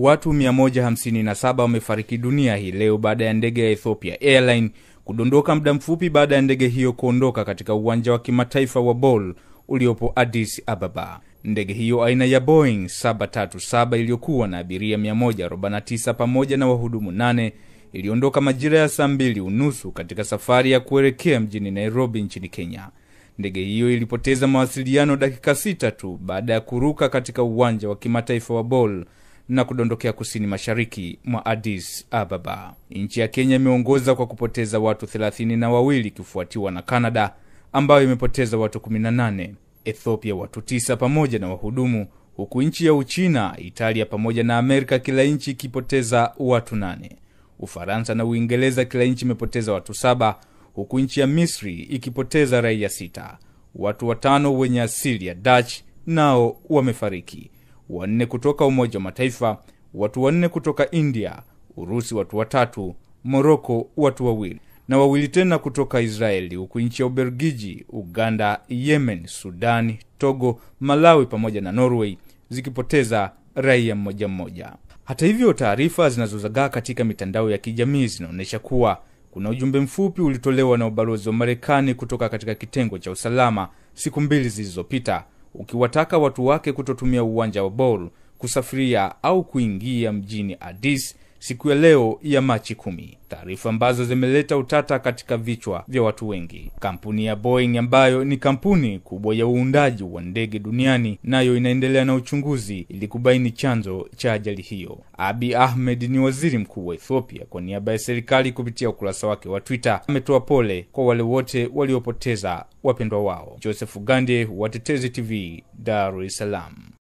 Watu 157 wamefariki dunia hii leo baada ya ndege ya Ethiopia Airline kudondoka muda mfupi baada ya ndege hiyo kuondoka katika uwanja wa kimataifa wa bol uliopo adis Ababa. Ndege hiyo aina ya Boeing 737 iliyokuwa na abiria 149 pamoja na wahudumu 8 iliondoka majira ya saa mbili unusu katika safari ya kuelekea mjini Nairobi nchini Kenya. Ndege hiyo ilipoteza mawasiliano dakika sita tu baada ya kuruka katika uwanja wa kimataifa wa Bole na kudondokea kusini mashariki mwa adis Ababa. Nchi ya Kenya imeongoza kwa kupoteza watu thelathini na wawili ikifuatiwa na Canada ambayo imepoteza watu 18, Ethiopia watu tisa pamoja na wahudumu, huku nchi ya Uchina, Italia pamoja na Amerika kila nchi ikipoteza watu nane. Ufaransa na Uingereza kila nchi imepoteza watu saba, huku nchi ya Misri ikipoteza raia sita. Watu watano wenye asili ya Dutch nao wamefariki wanne kutoka Umoja wa Mataifa, watu wanne kutoka India, Urusi watu watatu, Moroko watu wawili na wawili tena kutoka Israeli, huku nchi ya Ubelgiji, Uganda, Yemen, Sudani, Togo, Malawi pamoja na Norway zikipoteza raia mmoja mmoja. Hata hivyo, taarifa zinazozagaa katika mitandao ya kijamii zinaonyesha kuwa kuna ujumbe mfupi ulitolewa na ubalozi wa Marekani kutoka katika kitengo cha usalama siku mbili zilizopita ukiwataka watu wake kutotumia uwanja wa Bol kusafiria au kuingia mjini Addis siku ya leo ya Machi kumi, taarifa ambazo zimeleta utata katika vichwa vya watu wengi. Kampuni ya Boeing ambayo ni kampuni kubwa ya uundaji wa ndege duniani nayo inaendelea na uchunguzi ili kubaini chanzo cha ajali hiyo. Abi Ahmed ni waziri mkuu wa Ethiopia, kwa niaba ya serikali kupitia ukurasa wake wa Twitter ametoa pole kwa wale wote waliopoteza wapendwa wao. Joseph Gande, Watetezi TV, Dar es Salaam.